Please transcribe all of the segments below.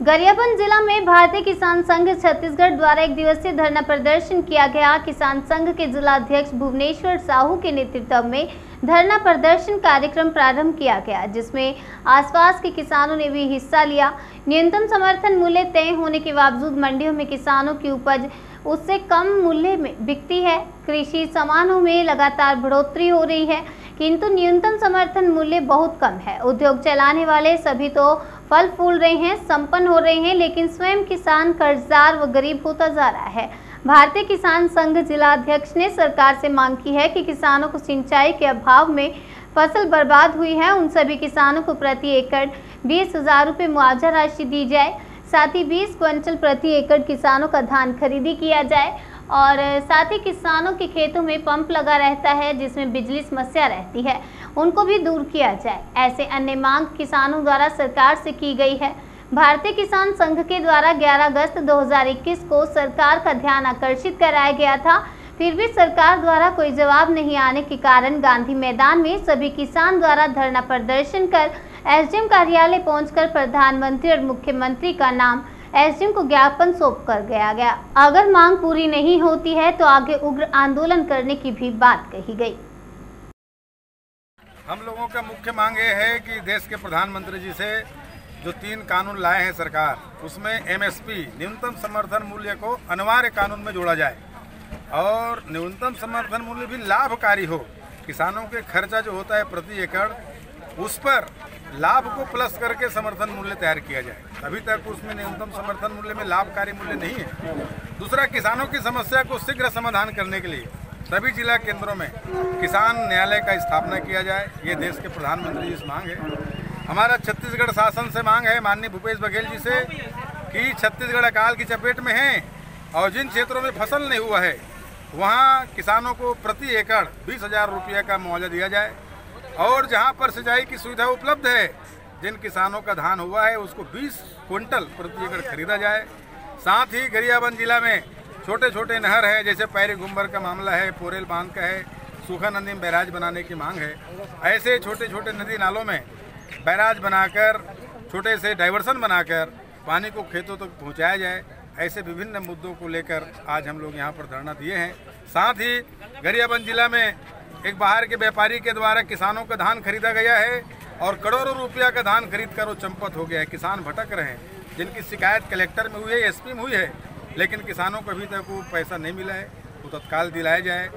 गरियाबंद जिला में भारतीय किसान संघ छत्तीसगढ़ द्वारा एक दिवसीय धरना प्रदर्शन किया गया। किसान संघ के जिला अध्यक्ष भुवनेश्वर साहू के नेतृत्व में धरना प्रदर्शन कार्यक्रम प्रारंभ किया गया, जिसमें आसपास के किसानों ने भी हिस्सा लिया। न्यूनतम समर्थन मूल्य तय होने के बावजूद मंडियों में किसानों की उपज उससे कम मूल्य में बिकती है। कृषि सामानों में लगातार बढ़ोतरी हो रही है, किंतु न्यूनतम समर्थन मूल्य बहुत कम है। उद्योग चलाने वाले सभी तो फल फूल रहे हैं, संपन्न हो रहे हैं, लेकिन स्वयं किसान कर्जदार व गरीब होता जा रहा है। भारतीय किसान संघ जिला अध्यक्ष ने सरकार से मांग की है कि किसानों को सिंचाई के अभाव में फ़सल बर्बाद हुई है। उन सभी किसानों को प्रति एकड़ बीस हज़ार रुपये मुआवजा राशि दी जाए। साथ ही 20 क्विंटल प्रति एकड़ किसानों का धान खरीदी किया जाए और साथ ही किसानों के खेतों में पंप लगा रहता है, जिसमें बिजली समस्या रहती है। उनको भी दूर किया जाए। ऐसे अन्य मांग किसानों द्वारा सरकार से की गई है। भारतीय किसान संघ के द्वारा 11 अगस्त 2021 को सरकार का ध्यान आकर्षित कराया गया था। फिर भी सरकार द्वारा कोई जवाब नहीं आने के कारण गांधी मैदान में सभी किसान द्वारा धरना प्रदर्शन कर एसडीएम कार्यालय पहुंचकर प्रधानमंत्री और मुख्यमंत्री का नाम एसडीएम को ज्ञापन सौंप कर गया गया। अगर मांग पूरी नहीं होती है तो आगे उग्र आंदोलन करने की भी बात कही गई। हम लोगों का मुख्य मांग ये है कि देश के प्रधानमंत्री जी से जो तीन कानून लाए हैं सरकार, उसमें एमएसपी न्यूनतम समर्थन मूल्य को अनिवार्य कानून में जोड़ा जाए। और न्यूनतम समर्थन मूल्य भी लाभकारी हो। किसानों के खर्चा जो होता है प्रति एकड़, उस पर लाभ को प्लस करके समर्थन मूल्य तैयार किया जाए। अभी तक उसमें न्यूनतम समर्थन मूल्य में लाभकारी मूल्य नहीं है। दूसरा, किसानों की समस्या को शीघ्र समाधान करने के लिए सभी जिला केंद्रों में किसान न्यायालय का स्थापना किया जाए। ये देश के प्रधानमंत्री जी से मांग है। हमारा छत्तीसगढ़ शासन से मांग है, माननीय भूपेश बघेल जी से, कि छत्तीसगढ़ अकाल की चपेट में है और जिन क्षेत्रों में फ़सल नहीं हुआ है, वहाँ किसानों को प्रति एकड़ बीस हज़ार रुपये का मुआवजा दिया जाए। और जहाँ पर सिंचाई की सुविधा उपलब्ध है, जिन किसानों का धान हुआ है, उसको 20 क्विंटल प्रति एकड़ खरीदा जाए। साथ ही गरियाबंद जिला में छोटे छोटे नहर है, जैसे पैरी गुम्बर का मामला है, पोरेल बाँध का है, सूखा नदी में बैराज बनाने की मांग है। ऐसे छोटे छोटे नदी नालों में बैराज बनाकर, छोटे से डाइवर्सन बनाकर पानी को खेतों तक तो पहुँचाया जाए, ऐसे विभिन्न मुद्दों को लेकर आज हम लोग यहाँ पर धरना दिए हैं। साथ ही गरियाबंद जिला में एक बाहर के व्यापारी के द्वारा किसानों का धान खरीदा गया है और करोड़ों रुपया का धान खरीद कर वो चंपत हो गया है। किसान भटक रहे हैं। जिनकी शिकायत कलेक्टर में हुई है, एसपी में हुई है, लेकिन किसानों को अभी तक वो पैसा नहीं मिला है। वो तत्काल दिलाया जाए।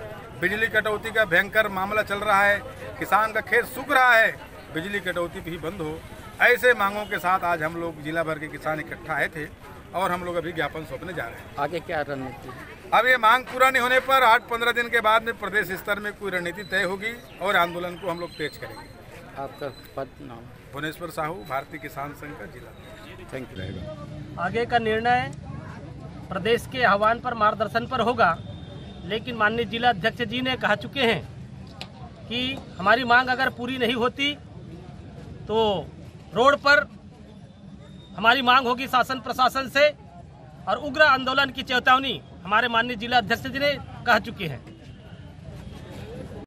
बिजली कटौती का भयंकर मामला चल रहा है। किसान का खेत सूख रहा है। बिजली कटौती भी बंद हो। ऐसे मांगों के साथ आज हम लोग जिला भर के किसान इकट्ठा आए थे और हम लोग अभी ज्ञापन सौंपने जा रहे हैं। आगे क्या रणनीति अब ये मांग पूरा नहीं होने पर आठ पंद्रह दिन के बाद में प्रदेश स्तर में कोई रणनीति तय होगी और आंदोलन को हम लोग तेज करेंगे। आपका पद नाम? भुवनेश्वर साहू भारतीय किसान संघ का जिला। थैंक यू आगे का निर्णय प्रदेश के आह्वान पर मार्गदर्शन पर होगा लेकिन माननीय जिला अध्यक्ष जी ने कहा चुके हैं कि हमारी मांग अगर पूरी नहीं होती तो रोड पर हमारी मांग होगी शासन प्रशासन से और उग्र आंदोलन की चेतावनी हमारे माननीय जिला अध्यक्ष जी ने कह चुके हैं।